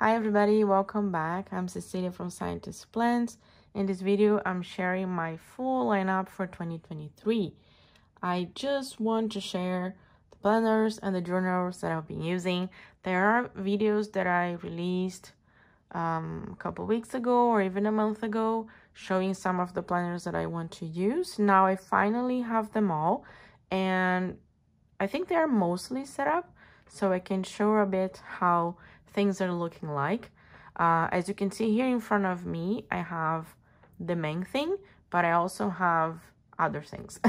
Hi everybody, welcome back. I'm Cecilia from Scientist Plans. In this video, I'm sharing my full lineup for 2023. I just want to share the planners and the journals that I've been using. There are videos that I released um, a couple weeks ago or even a month ago showing some of the planners that I want to use. Now I finally have them all and I think they are mostly set up so I can show a bit how things are looking like. Uh, as you can see here in front of me, I have the main thing, but I also have other things.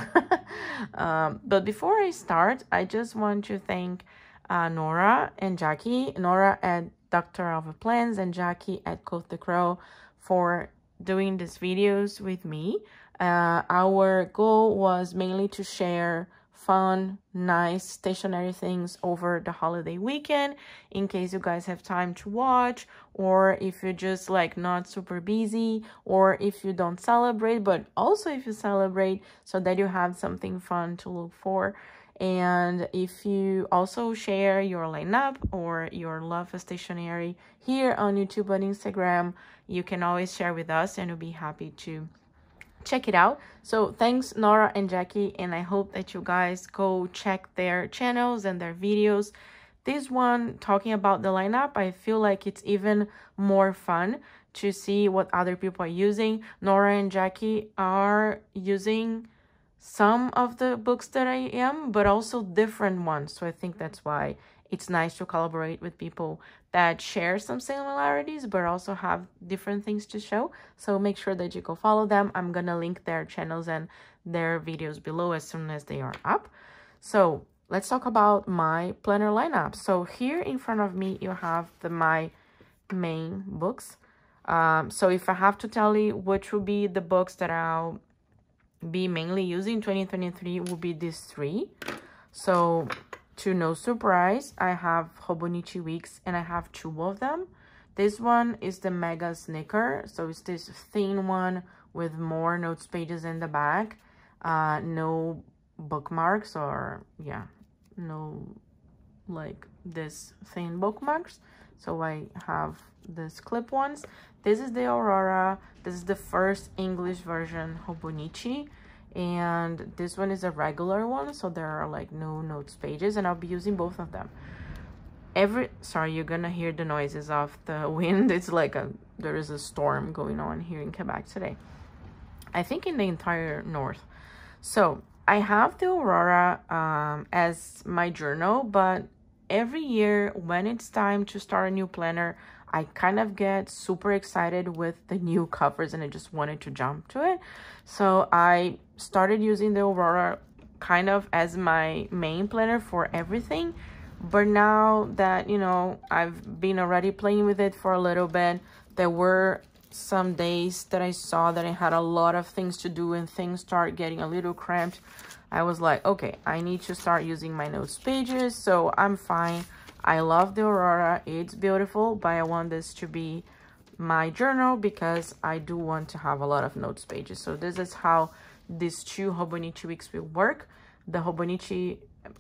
um, but before I start, I just want to thank uh, Nora and Jackie, Nora at Dr. Alva Plans and Jackie at Quoth the Crow for doing these videos with me. Uh, our goal was mainly to share fun, nice stationery things over the holiday weekend in case you guys have time to watch or if you're just like not super busy or if you don't celebrate but also if you celebrate so that you have something fun to look for. And if you also share your lineup or your love stationery here on YouTube and Instagram, you can always share with us and we'll be happy to check it out. So thanks nora and jackie and i hope that you guys go check their channels and their videos. This one talking about the lineup i feel like it's even more fun to see what other people are using. Nora and jackie are using some of the books that i am but also different ones so i think that's why it's nice to collaborate with people that share some similarities but also have different things to show. So make sure that you go follow them. I'm gonna link their channels and their videos below as soon as they are up. So let's talk about my planner lineup. So here in front of me you have the my main books. Um, so if i have to tell you which will be the books that i'll be mainly using 2023 will be these three. So to no surprise, I have Hobonichi Weeks and I have two of them. This one is the Mega Sneaker. So it's this thin one with more notes pages in the back. Uh, no bookmarks or, yeah, no like this thin bookmarks. So I have this clip ones. This is the Aurora. This is the first English version Hobonichi and this one is a regular one so there are like no notes pages and i'll be using both of them. Every sorry you're gonna hear the noises of the wind. It's like a there is a storm going on here in quebec today. I think in the entire north. So i have the aurora um, as my journal but every year when it's time to start a new planner I kind of get super excited with the new covers and I just wanted to jump to it. So I started using the Aurora kind of as my main planner for everything. But now that, you know, I've been already playing with it for a little bit, there were some days that I saw that I had a lot of things to do and things start getting a little cramped. I was like, okay, I need to start using my notes pages, so I'm fine. I love the Aurora. It's beautiful, but I want this to be my journal because I do want to have a lot of notes pages. So this is how these two Hobonichi weeks will work. The Hobonichi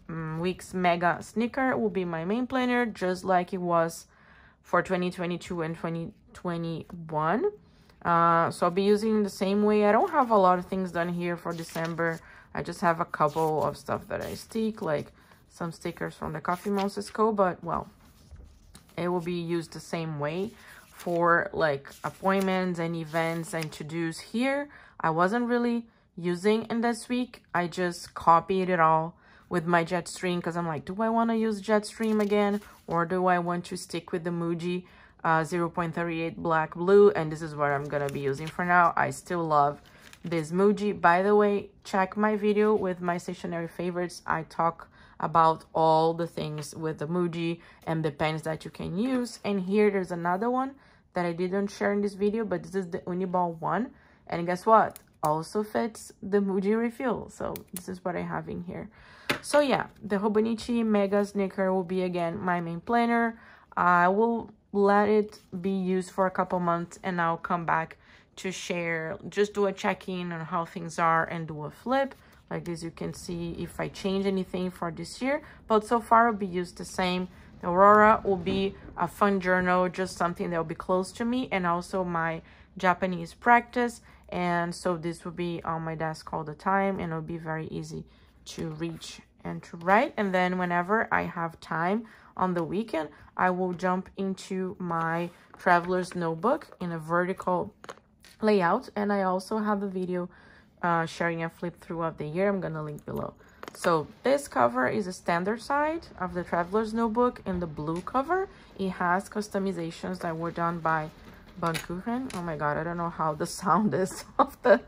um, weeks mega sneaker will be my main planner, just like it was for 2022 and 2021. Uh, so I'll be using the same way. I don't have a lot of things done here for December. I just have a couple of stuff that I stick, like some stickers from the Coffee Monsters Co. But, well, it will be used the same way for, like, appointments and events and to-dos here. I wasn't really using in this week. I just copied it all with my Jetstream because I'm like, do I want to use Jetstream again? Or do I want to stick with the Muji uh, 0.38 black blue? And this is what I'm going to be using for now. I still love this Muji. By the way, check my video with my stationery favorites. I talk about all the things with the Muji and the pens that you can use. And here there's another one that I didn't share in this video, but this is the Uniball one. And guess what? Also fits the Muji refill. So this is what I have in here. So yeah, the Hobonichi Mega Sneaker will be again my main planner. I will let it be used for a couple months and I'll come back to share, just do a check-in on how things are and do a flip. Like this, you can see if I change anything for this year. But so far, I'll be used the same The Aurora will be a fun journal, just something that will be close to me and also my Japanese practice. And so this will be on my desk all the time and it'll be very easy to reach and to write. And then whenever I have time on the weekend, I will jump into my traveler's notebook in a vertical layout. And I also have a video uh, sharing a flip through of the year. I'm going to link below. So this cover is a standard side of the Traveler's Notebook in the blue cover. It has customizations that were done by Bankuchen. Oh my god, I don't know how the sound is of the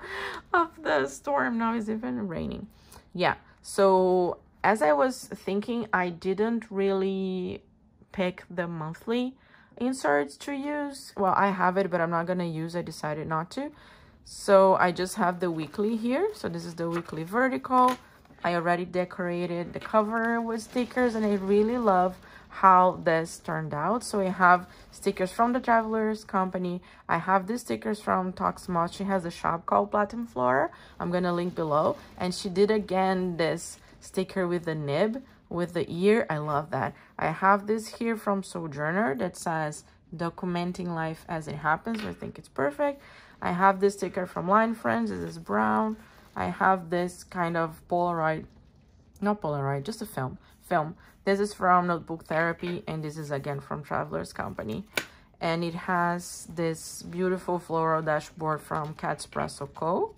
of the storm. Now it's even raining. Yeah, so as I was thinking, I didn't really pick the monthly inserts to use. Well, I have it, but I'm not going to use I decided not to. So I just have the weekly here. So this is the weekly vertical. I already decorated the cover with stickers and I really love how this turned out. So I have stickers from the Travelers Company. I have these stickers from Toxmot. She has a shop called Platinum Flora. I'm going to link below. And she did again this sticker with the nib, with the ear. I love that. I have this here from Sojourner that says documenting life as it happens. I think it's perfect. I have this sticker from Line Friends. This is brown. I have this kind of Polaroid, not Polaroid, just a film. Film. This is from Notebook Therapy, and this is again from Traveler's Company. And it has this beautiful floral dashboard from Catspresso Co.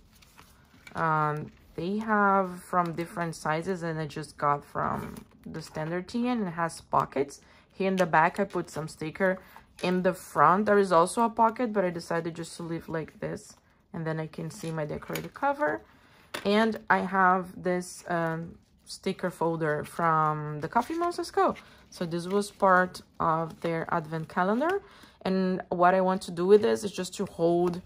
Um, they have from different sizes, and I just got from the standard TN, and it has pockets. Here in the back, I put some sticker. In the front, there is also a pocket, but I decided just to leave like this. And then I can see my decorated cover. And I have this um, sticker folder from the Coffee Monsters Co. So this was part of their advent calendar. And what I want to do with this is just to hold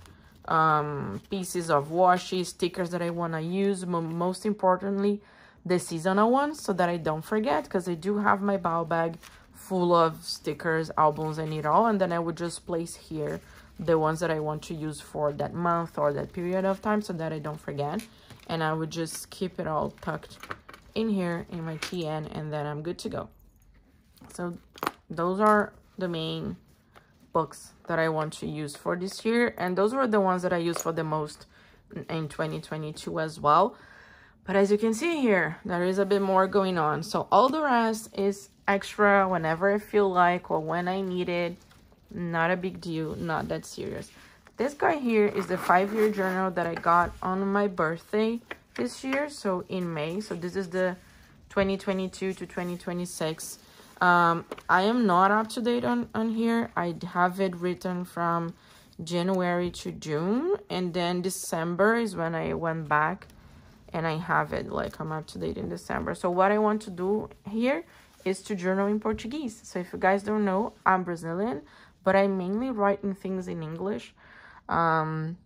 um, pieces of washi, stickers that I want to use. Most importantly, the seasonal ones so that I don't forget because I do have my bow bag full of stickers, albums, and it all. And then I would just place here the ones that I want to use for that month or that period of time so that I don't forget and I would just keep it all tucked in here in my TN and then I'm good to go. So those are the main books that I want to use for this year and those were the ones that I used for the most in 2022 as well. But as you can see here, there is a bit more going on. So all the rest is extra whenever I feel like or when I need it. Not a big deal, not that serious. This guy here is the five-year journal that I got on my birthday this year, so in May. So this is the 2022 to 2026. Um, I am not up to date on, on here. I have it written from January to June, and then December is when I went back and I have it like I'm up to date in December. So what I want to do here is to journal in Portuguese. So if you guys don't know, I'm Brazilian, but I'm mainly write in things in English um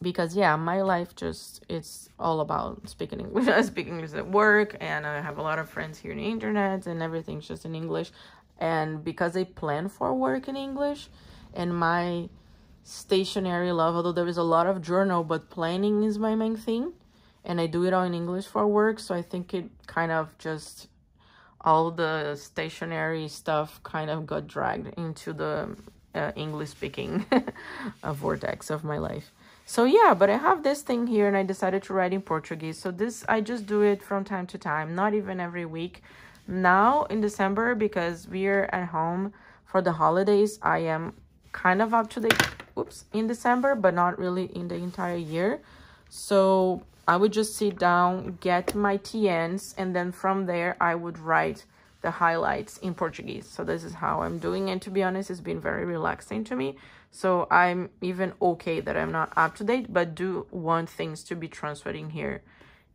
because yeah my life just it's all about speaking english i english at work and i have a lot of friends here in the internet and everything's just in english and because i plan for work in english and my stationary love although there is a lot of journal but planning is my main thing and i do it all in english for work so i think it kind of just all the stationary stuff kind of got dragged into the uh, English speaking vortex of my life. So yeah, but I have this thing here and I decided to write in Portuguese. So this, I just do it from time to time, not even every week. Now in December, because we're at home for the holidays, I am kind of up to date, oops, in December, but not really in the entire year. So I would just sit down, get my TNs, and then from there I would write the highlights in Portuguese. So this is how I'm doing. And to be honest, it's been very relaxing to me. So I'm even okay that I'm not up to date, but do want things to be transferring here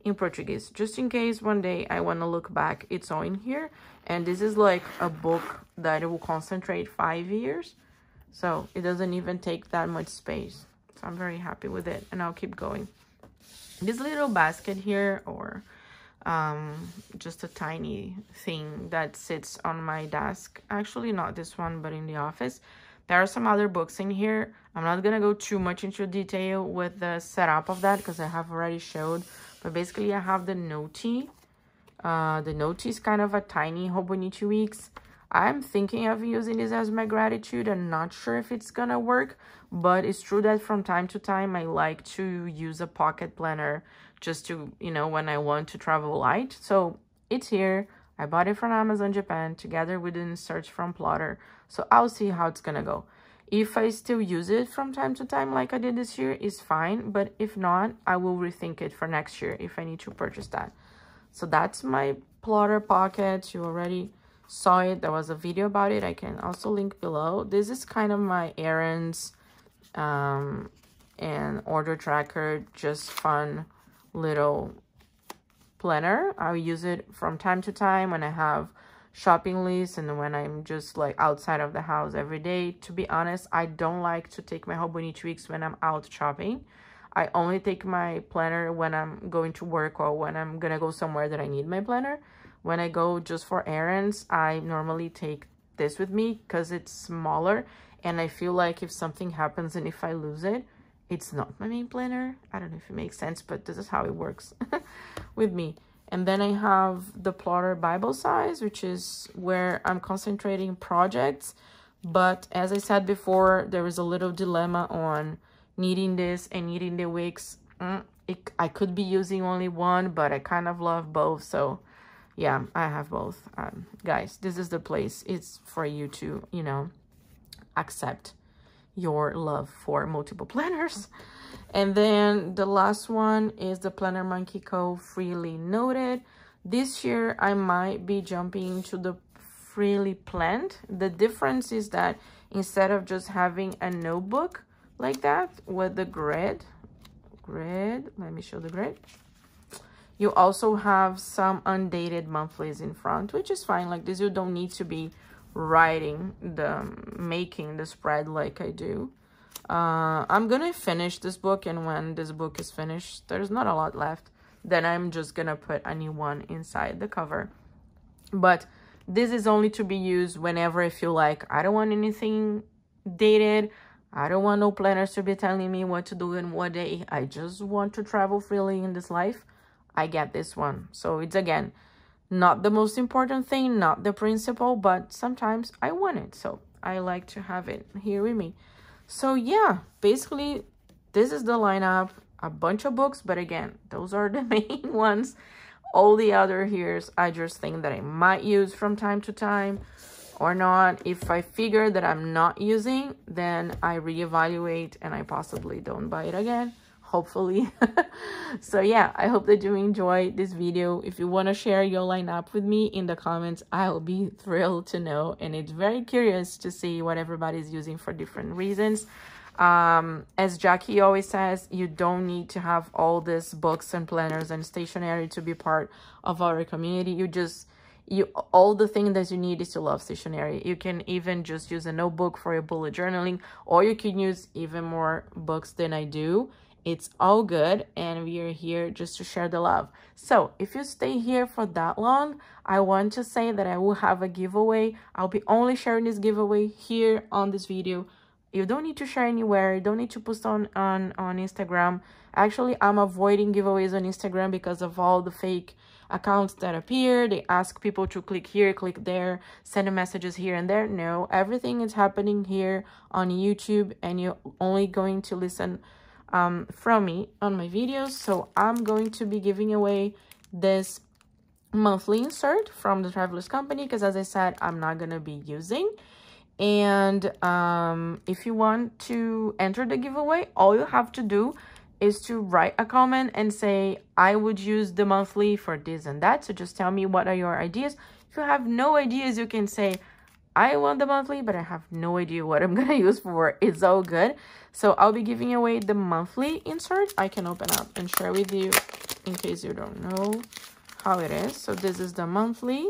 in Portuguese. Just in case one day I want to look back, it's all in here. And this is like a book that will concentrate five years. So it doesn't even take that much space. So I'm very happy with it and I'll keep going. This little basket here or um, just a tiny thing that sits on my desk. Actually, not this one, but in the office. There are some other books in here. I'm not going to go too much into detail with the setup of that because I have already showed. But basically, I have the Noti. Uh, the Noti is kind of a tiny Hobonichi Weeks. I'm thinking of using this as my gratitude. I'm not sure if it's gonna work, but it's true that from time to time I like to use a pocket planner just to, you know, when I want to travel light. So it's here. I bought it from Amazon Japan together with an insert from Plotter. So I'll see how it's gonna go. If I still use it from time to time like I did this year, is fine. But if not, I will rethink it for next year if I need to purchase that. So that's my plotter pocket. You already saw it. There was a video about it. I can also link below. This is kind of my errands um, and order tracker. Just fun little planner. I'll use it from time to time when I have shopping lists and when I'm just like outside of the house every day. To be honest, I don't like to take my Hobonichi weeks when I'm out shopping. I only take my planner when I'm going to work or when I'm gonna go somewhere that I need my planner. When I go just for errands, I normally take this with me because it's smaller and I feel like if something happens and if I lose it, it's not my main planner. I don't know if it makes sense, but this is how it works with me. And then I have the plotter Bible size, which is where I'm concentrating projects. But as I said before, there is a little dilemma on needing this and needing the Weeks. Mm, it, I could be using only one, but I kind of love both. So yeah, I have both. Um, guys, this is the place. It's for you to, you know, accept your love for multiple planners. And then the last one is the Planner Monkey Co. Freely Noted. This year, I might be jumping to the Freely Planned. The difference is that instead of just having a notebook like that with the grid, grid, let me show the grid. You also have some undated monthlies in front, which is fine. Like this, you don't need to be writing the, making the spread like I do. Uh, I'm gonna finish this book and when this book is finished, there's not a lot left, then I'm just gonna put a new one inside the cover. But this is only to be used whenever I feel like I don't want anything dated. I don't want no planners to be telling me what to do in what day. I just want to travel freely in this life. I get this one. So it's again, not the most important thing, not the principle, but sometimes I want it. So I like to have it here with me. So yeah, basically this is the lineup, a bunch of books, but again, those are the main ones. All the other here's I just think that I might use from time to time or not. If I figure that I'm not using, then I reevaluate and I possibly don't buy it again hopefully. So yeah i hope that you enjoyed this video. If you want to share your lineup with me in the comments i'll be thrilled to know. And it's very curious to see what everybody's using for different reasons. Um, as jackie always says you don't need to have all these books and planners and stationery to be part of our community. You just you all the thing that you need is to love stationery. You can even just use a notebook for your bullet journaling or you can use even more books than i do it's all good and we are here just to share the love. So if you stay here for that long, I want to say that I will have a giveaway. I'll be only sharing this giveaway here on this video. You don't need to share anywhere. You don't need to post on, on, on Instagram. Actually, I'm avoiding giveaways on Instagram because of all the fake accounts that appear. They ask people to click here, click there, send messages here and there. No, everything is happening here on YouTube and you're only going to listen um, from me on my videos. So I'm going to be giving away this monthly insert from the Travelers Company because as I said, I'm not going to be using. And um, if you want to enter the giveaway, all you have to do is to write a comment and say, I would use the monthly for this and that. So just tell me what are your ideas. If you have no ideas, you can say, I want the monthly, but I have no idea what I'm to use for. It's all good. So I'll be giving away the monthly insert. I can open up and share with you in case you don't know how it is. So this is the monthly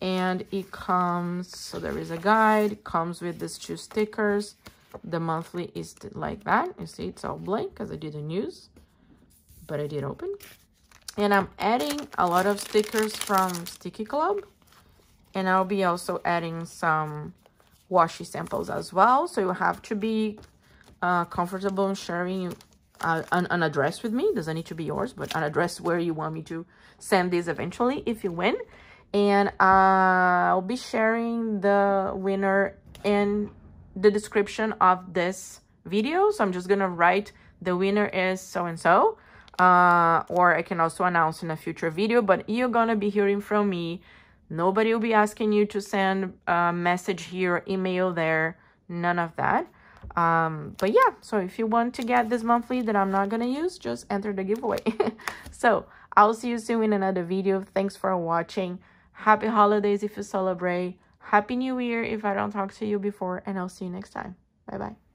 and it comes, so there is a guide, comes with these two stickers. The monthly is like that. You see, it's all blank because I didn't use, but I did open. And I'm adding a lot of stickers from Sticky Club. And I'll be also adding some washi samples as well. So you have to be uh, comfortable in sharing uh, an, an address with me. Doesn't need to be yours, but an address where you want me to send this eventually if you win. And uh, I'll be sharing the winner in the description of this video. So I'm just going to write the winner is so-and-so. Uh, or I can also announce in a future video, but you're going to be hearing from me. Nobody will be asking you to send a message here, email there, none of that. Um, but yeah, so if you want to get this monthly that I'm not going to use, just enter the giveaway. so I'll see you soon in another video. Thanks for watching. Happy holidays if you celebrate. Happy New Year if I don't talk to you before. And I'll see you next time. Bye-bye.